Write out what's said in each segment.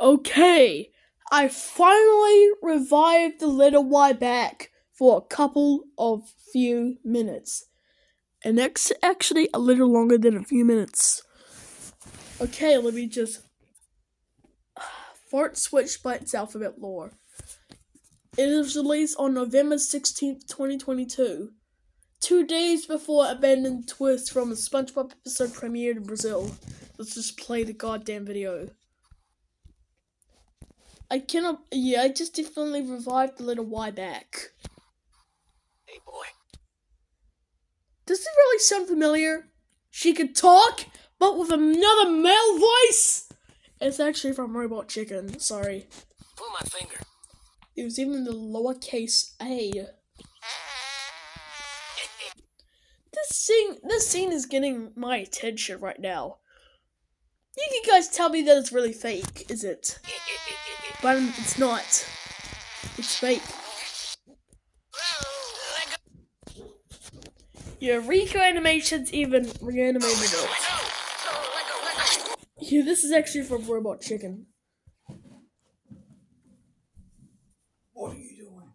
Okay, I finally revived the little Y back for a couple of few minutes. And that's actually a little longer than a few minutes. Okay, let me just. Fort Switch by its alphabet lore. It was released on November 16th, 2022. Two days before Abandoned Twist from a SpongeBob episode premiered in Brazil. Let's just play the goddamn video. I cannot. Yeah, I just definitely revived the little Y back. Hey, boy. Does it really sound familiar? She could talk, but with another male voice. It's actually from Robot Chicken. Sorry. Pull my finger. It was even the lowercase a. This scene, this scene is getting my attention right now. You can guys tell me that it's really fake, is it? But it's not. It's fake. Rico Animations even reanimated it. Yeah, this is actually from Robot Chicken. What are you doing?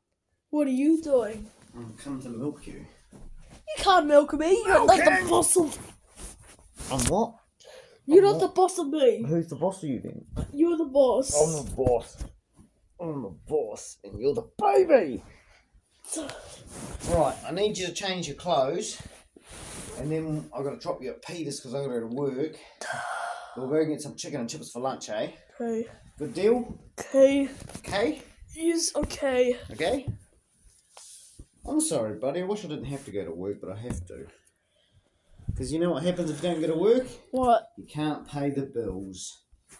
What are you doing? I'm coming to milk you. You can't milk me. You're the Okay. boss. I'm what? You're I'm not the boss of me. Who's the boss of you then? You're the boss. I'm the boss. I'm the boss, and you're the baby. Right, I need you to change your clothes, and then I got to drop you at Peter's because I got to go to work. We'll go and get some chicken and chips for lunch, eh? Okay. Good deal. Okay. Okay. Yes. Okay. Okay. I'm sorry, buddy. I wish I didn't have to go to work, but I have to. Because you know what happens if you don't go to work? What? You can't pay the bills.